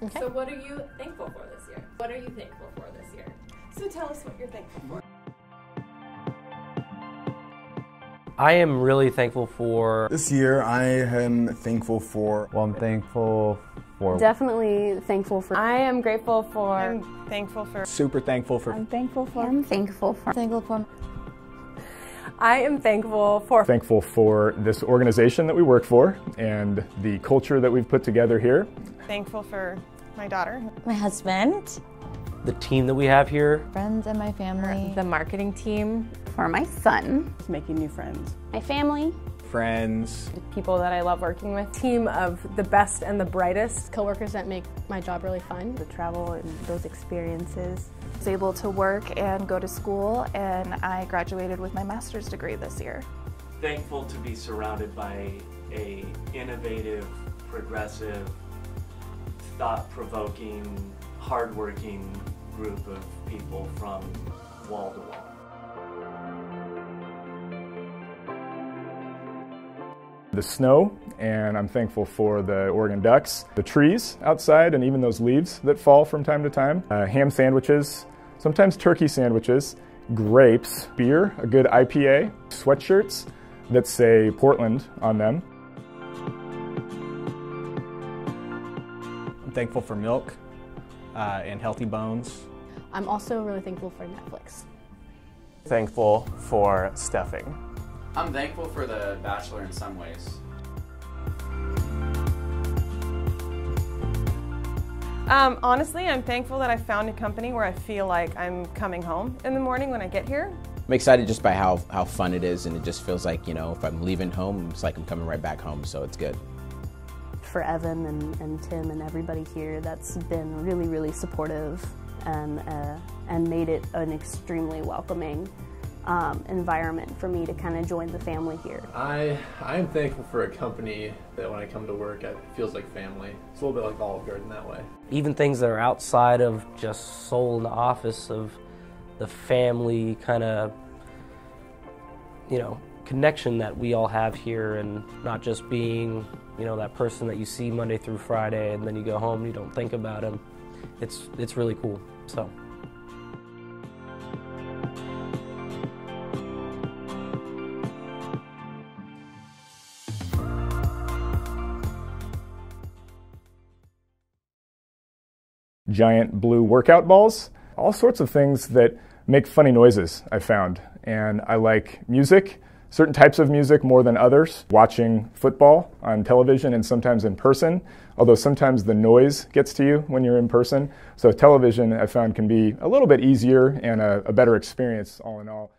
Okay. So, what are you thankful for this year? What are you thankful for this year? So, tell us what you're thankful for. I am really thankful for This year, I am thankful for. Well, I'm thankful for. Definitely thankful for. I am grateful for. I'm thankful for. Super thankful for. I'm thankful for. I'm thankful for. Thankful for. I am thankful for. Thankful for this organization that we work for and the culture that we've put together here. Thankful for my daughter, my husband, the team that we have here, friends and my family, the marketing team, for my son, making new friends, my family, friends, the people that I love working with, team of the best and the brightest, coworkers that make my job really fun, the travel and those experiences. I was able to work and go to school, and I graduated with my master's degree this year. Thankful to be surrounded by a innovative, progressive, thought-provoking, hardworking group of people from wall to wall. The snow, and I'm thankful for the Oregon Ducks, the trees outside, and even those leaves that fall from time to time, uh, ham sandwiches, sometimes turkey sandwiches, grapes, beer, a good IPA, sweatshirts that say Portland on them. I'm thankful for milk uh, and healthy bones. I'm also really thankful for Netflix. Thankful for stuffing. I'm thankful for The Bachelor in some ways. Um, honestly, I'm thankful that I found a company where I feel like I'm coming home in the morning when I get here. I'm excited just by how, how fun it is, and it just feels like, you know, if I'm leaving home, it's like I'm coming right back home, so it's good. For Evan and, and Tim and everybody here, that's been really, really supportive and, uh, and made it an extremely welcoming um, environment for me to kind of join the family here. I I am thankful for a company that when I come to work, it feels like family. It's a little bit like Olive Garden that way. Even things that are outside of just SOLE in the office of the family kind of, you know, connection that we all have here, and not just being, you know, that person that you see Monday through Friday, and then you go home and you don't think about him. It's it's really cool. So. Giant blue workout balls, all sorts of things that make funny noises, I found. And I like music, certain types of music more than others, watching football on television and sometimes in person, although sometimes the noise gets to you when you're in person. So television, I found, can be a little bit easier and a, a better experience all in all.